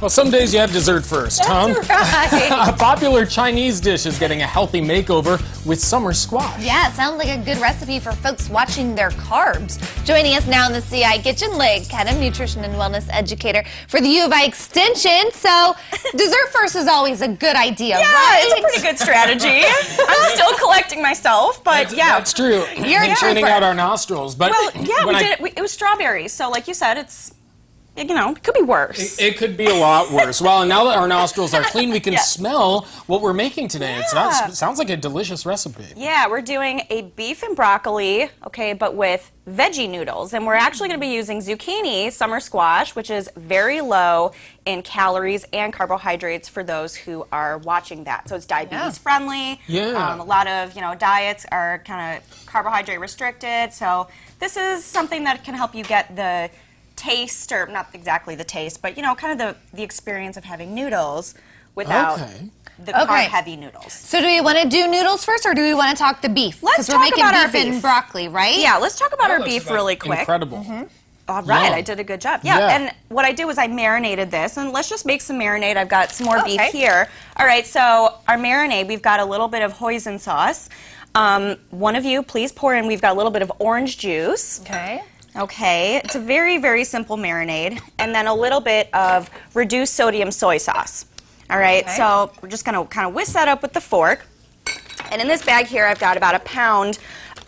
Well, some days you have dessert first, Tom. Right. A popular Chinese dish is getting a healthy makeover with summer squash. yeah, sounds like a good recipe for folks watching their carbs. Joining us now in the CI Kitchen, Leia Kedem, nutrition and wellness educator for the U of I Extension. So, dessert first is always a good idea, Yeah, right? it's a pretty good strategy. I'm still collecting myself, but yeah. That's true. You're and a out our nostrils. But Well, yeah, we I- did it. We, it was strawberries, so like you said, it's you know it could be worse. It could be a lot worse. Well, now that our nostrils are clean, we can Yes. smell what we're making today. It's not, it sounds like a delicious recipe. yeah, we're doing a beef and broccoli, okay, but with veggie noodles, and we're actually going to be using zucchini summer squash, which is very low in calories and carbohydrates for those who are watching that. So it's diabetes friendly. Yeah. Um, a lot of you know diets are kind of carbohydrate restricted, so this is something that can help you get the taste, or not exactly the taste, but you know, kind of the the experience of having noodles without Okay. the Okay. carb-heavy noodles. So, do we want to do noodles first, or do we want to talk the beef? Let's 'Cause we're talk making about our beef and broccoli, right? Yeah, let's talk about That our beef about really quick. Incredible. All right, Yum. I did a good job. Yeah, Yeah. and what I did was I marinated this, and let's just make some marinade. I've got some more beef Okay. here. All right, so our marinade, we've got a little bit of hoisin sauce. Um, one of you, please pour in. We've got a little bit of orange juice. Okay. Okay, it's a very, very simple marinade. And then a little bit of reduced sodium soy sauce. All right, Okay. so we're just gonna kind of whisk that up with the fork. And in this bag here, I've got about a pound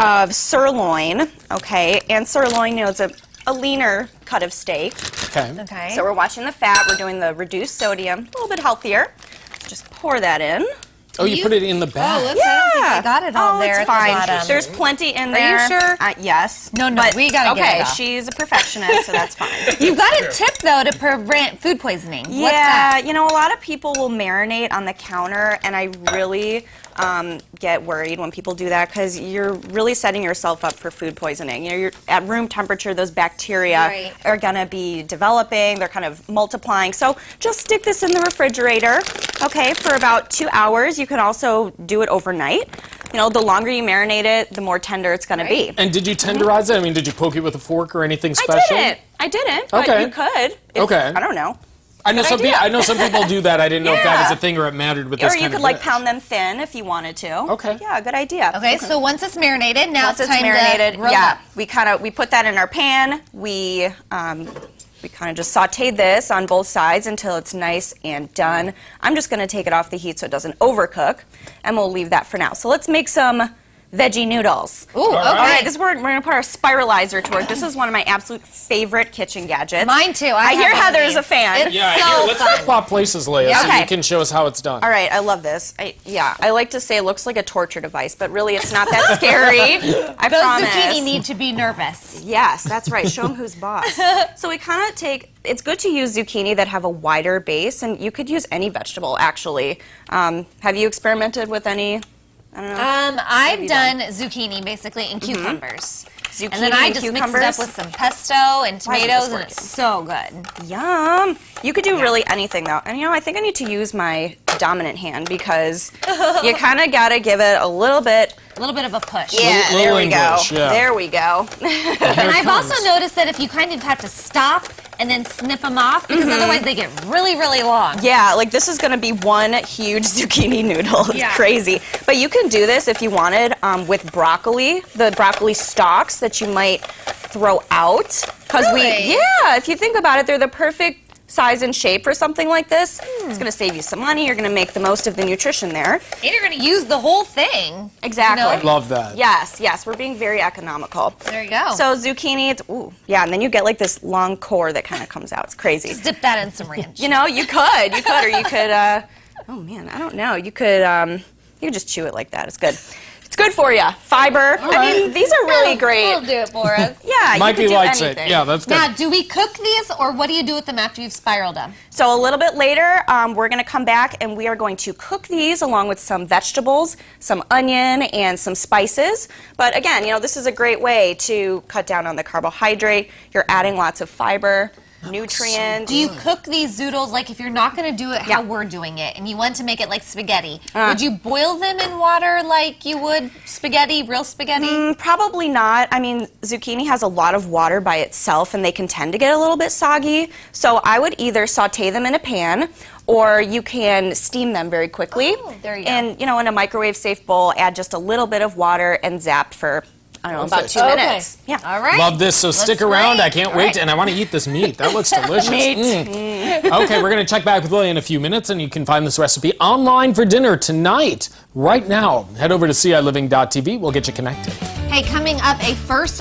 of sirloin, okay? And sirloin, you know, it's a, a leaner cut of steak. Okay. Okay. So we're watching the fat, we're doing the reduced sodium, a little bit healthier. Just pour that in. Oh, you, You- put it in the Oh, bag. look, I don't I got it all oh, there it's at the fine. bottom. There's plenty in there. Are you sure? Uh, yes. No, no, But- we gotta okay, get it off. she's a perfectionist, so that's fine. You've got a tip though to prevent food poisoning. What's Yeah, that? you know, a lot of people will marinate on the counter, and I really um, get worried when people do that because you're really setting yourself up for food poisoning. You know, you're at room temperature; those bacteria Right. are going to be developing. They're kind of multiplying. So just stick this in the refrigerator, okay, for about two hours. You can also do it overnight. You know, the longer you marinate it, the more tender it's going to be. And did you tenderize it? I mean, did you poke it with a fork or anything special? I didn't. I didn't. But Okay. you could. if- Okay. I don't know. I know Good some. idea. People, I know some people do that. I didn't know if that Yeah. was a thing or it mattered with this Or you kind could of like dish. pound them thin if you wanted to. Okay. Yeah, good idea. Okay, so once it's marinated, now Once it's it's time marinated, to roll yeah, up. we kind of we put that in our pan. We um, we kind of just saute this on both sides until it's nice and done. I'm just going to take it off the heat so it doesn't overcook, and we'll leave that for now. So let's make some veggie noodles. Ooh, okay. All right, this is where we're going to put our spiralizer to work. This is one of my absolute favorite kitchen gadgets. Mine too. I, I, hear Heather is a fan. It's Yeah, so here, let's fun. swap places, Leah, so Okay. you can show us how it's done. All right, I love this. I, yeah, I like to say it looks like a torture device, but really it's not that scary. I Those promise. zucchini need to be nervous. Yes, that's right. Show them who's boss. so we kind of take. It's good to use zucchini that have a wider base, and you could use any vegetable actually. Um, have you experimented with any? I don't know. Um, I've you done zucchini basically and cucumbers. Zucchini And then I just cucumbers. mix it up with some pesto and tomatoes, and it's so good. Yum. You could do really anything though, and you know I think I need to use my dominant hand because you kind of gotta give it a little bit. A little bit of a push. Yeah, little there we English, go. yeah. There we go. And I've also noticed that if you kind of have to stop and then snip them off, because otherwise they get really, really long. Yeah, like this is gonna be one huge zucchini noodle. It's Yeah. crazy. But you can do this if you wanted um, with broccoli, the broccoli stalks that you might throw out. Because Really? we, yeah, if you think about it, they're the perfect size and shape for something like this. Hmm. It's gonna save you some money. You're gonna make the most of the nutrition there. And you're going to use the whole thing. Exactly. You know? Love that. Yes, yes, we're being very economical. There you go. So zucchini, it's ooh, yeah, and then you get like this long core that kind of comes out. It's crazy. Just dip that in some ranch. You know, you could, you could, or you could. Uh, oh man, I don't know. You could, um, you could just chew it like that. It's good. It's good for you. Fiber. I mean, these are really great. We'll do it for us. Yeah, you Mikey could do likes anything. it. Yeah, that's good. Now, do we cook these, or what do you do with them after you've spiraled them? So a little bit later, um, we're going to come back and we are going to cook these along with some vegetables, some onion, and some spices. But again, you know, this is a great way to cut down on the carbohydrate. You're adding lots of fiber. Nutrients. Do you cook these zoodles like if you're not going to do it how Yeah. we're doing it and you want to make it like spaghetti? Uh. would you boil them in water like you would spaghetti, real spaghetti? Mm, Probably not. I mean, zucchini has a lot of water by itself and they can tend to get a little bit soggy. So I would either saute them in a pan or you can steam them very quickly. Oh, there you go. And, you know, in a microwave safe bowl, add just a little bit of water and zap for, I don't know, about two Okay. minutes. Yeah. All right. Love this, so stick Let's around. wait. I can't wait, and I want to eat this meat. That looks delicious. Meat. Mm. Okay, we're going to check back with Lily in a few minutes, and you can find this recipe online for dinner tonight. Right now, head over to CILiving.tv. We'll get you connected. Hey, coming up, a first